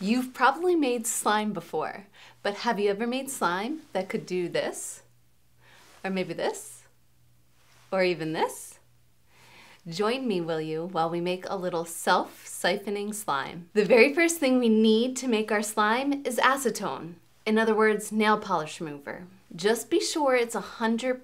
You've probably made slime before, but have you ever made slime that could do this? Or maybe this? Or even this? Join me, will you, while we make a little self-siphoning slime. The very first thing we need to make our slime is acetone. In other words, nail polish remover. Just be sure it's 100%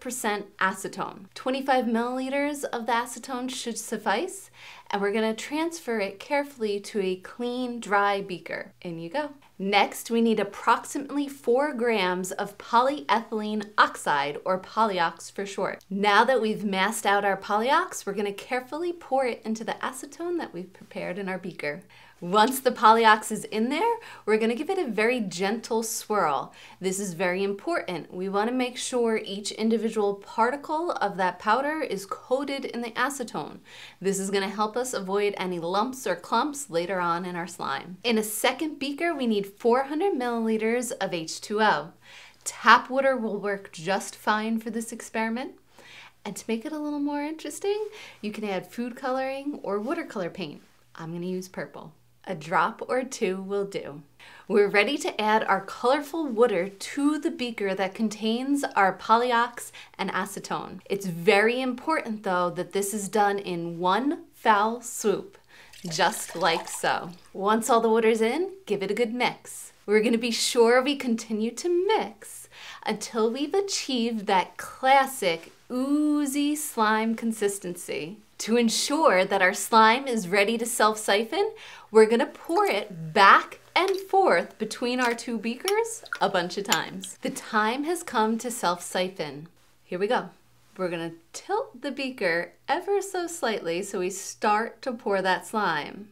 acetone. 25 milliliters of the acetone should suffice, and we're gonna transfer it carefully to a clean, dry beaker. In you go. Next, we need approximately four grams of polyethylene oxide, or polyox for short. Now that we've massed out our polyox, we're gonna carefully pour it into the acetone that we've prepared in our beaker. Once the polyox is in there, we're gonna give it a very gentle swirl. This is very important. We wanna make sure each individual particle of that powder is coated in the acetone. This is gonna help us avoid any lumps or clumps later on in our slime. In a second beaker, we need 400 milliliters of H2O. Tap water will work just fine for this experiment. And to make it a little more interesting, you can add food coloring or watercolor paint. I'm gonna use purple. A drop or two will do. We're ready to add our colorful water to the beaker that contains our polyox and acetone. It's very important though that this is done in one foul swoop, just like so. Once all the water's in, give it a good mix. We're gonna be sure we continue to mix until we've achieved that classic oozy slime consistency. To ensure that our slime is ready to self-siphon, we're gonna pour it back and forth between our two beakers a bunch of times. The time has come to self-siphon. Here we go. We're gonna tilt the beaker ever so slightly so we start to pour that slime.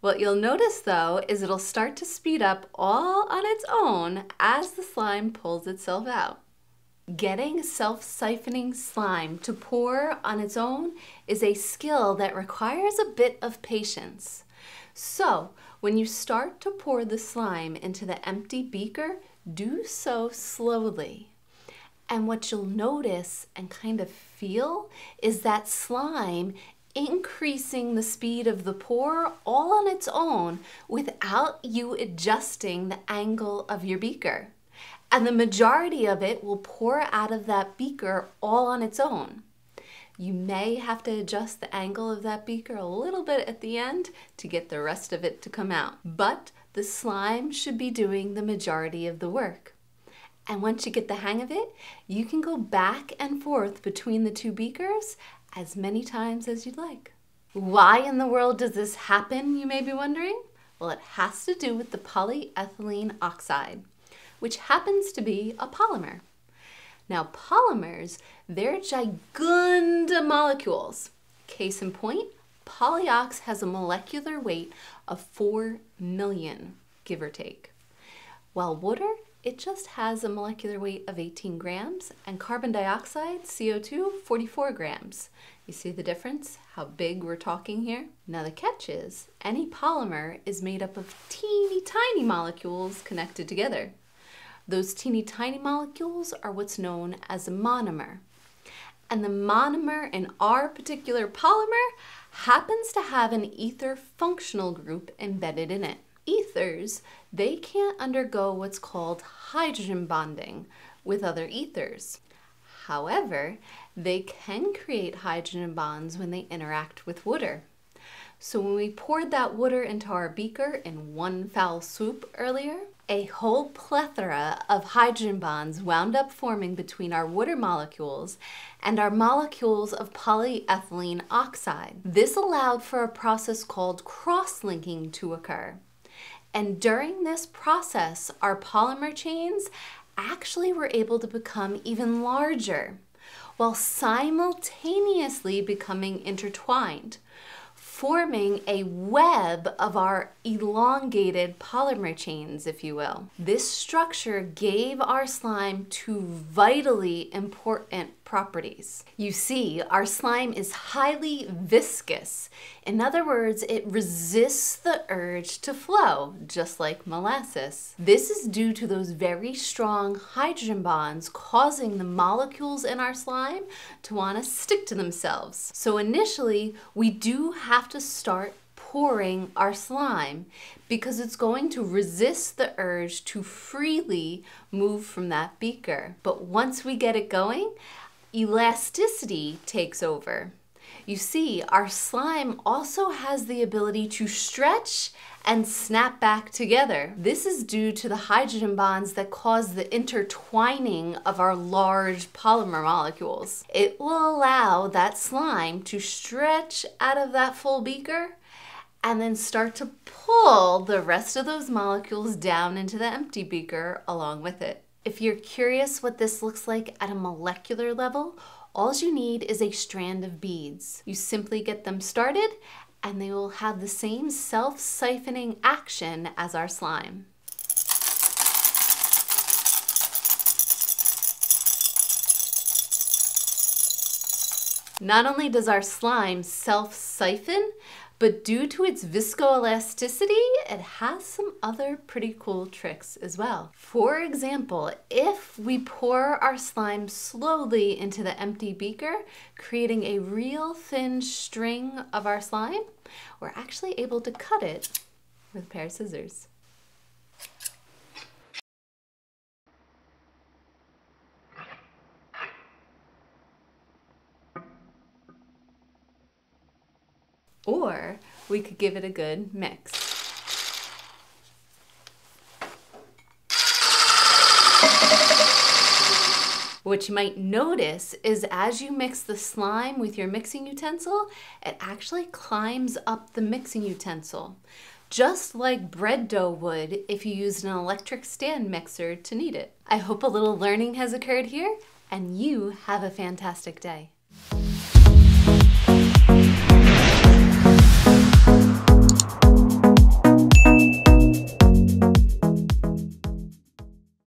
What you'll notice though is it'll start to speed up all on its own as the slime pulls itself out. Getting self-siphoning slime to pour on its own is a skill that requires a bit of patience. So when you start to pour the slime into the empty beaker, do so slowly. And what you'll notice and kind of feel is that slime increasing the speed of the pour all on its own without you adjusting the angle of your beaker and the majority of it will pour out of that beaker all on its own. You may have to adjust the angle of that beaker a little bit at the end to get the rest of it to come out. But the slime should be doing the majority of the work. And once you get the hang of it, you can go back and forth between the two beakers as many times as you'd like. Why in the world does this happen, you may be wondering? Well, it has to do with the polyethylene oxide which happens to be a polymer. Now polymers, they're gigunda molecules. Case in point, polyox has a molecular weight of 4 million, give or take. While water, it just has a molecular weight of 18 grams, and carbon dioxide, CO2, 44 grams. You see the difference? How big we're talking here? Now the catch is, any polymer is made up of teeny tiny molecules connected together. Those teeny tiny molecules are what's known as a monomer. And the monomer in our particular polymer happens to have an ether functional group embedded in it. Ethers, they can't undergo what's called hydrogen bonding with other ethers. However, they can create hydrogen bonds when they interact with water. So when we poured that water into our beaker in one foul swoop earlier, a whole plethora of hydrogen bonds wound up forming between our water molecules and our molecules of polyethylene oxide. This allowed for a process called cross-linking to occur. And during this process, our polymer chains actually were able to become even larger while simultaneously becoming intertwined forming a web of our elongated polymer chains, if you will. This structure gave our slime two vitally important properties. You see, our slime is highly viscous. In other words, it resists the urge to flow, just like molasses. This is due to those very strong hydrogen bonds causing the molecules in our slime to want to stick to themselves. So initially, we do have to start pouring our slime because it's going to resist the urge to freely move from that beaker. But once we get it going, elasticity takes over. You see, our slime also has the ability to stretch and snap back together. This is due to the hydrogen bonds that cause the intertwining of our large polymer molecules. It will allow that slime to stretch out of that full beaker and then start to pull the rest of those molecules down into the empty beaker along with it. If you're curious what this looks like at a molecular level, all you need is a strand of beads. You simply get them started and they will have the same self-siphoning action as our slime. Not only does our slime self-siphon, but due to its viscoelasticity, it has some other pretty cool tricks as well. For example, if we pour our slime slowly into the empty beaker, creating a real thin string of our slime, we're actually able to cut it with a pair of scissors. Or we could give it a good mix. What you might notice is as you mix the slime with your mixing utensil, it actually climbs up the mixing utensil, just like bread dough would if you used an electric stand mixer to knead it. I hope a little learning has occurred here, and you have a fantastic day.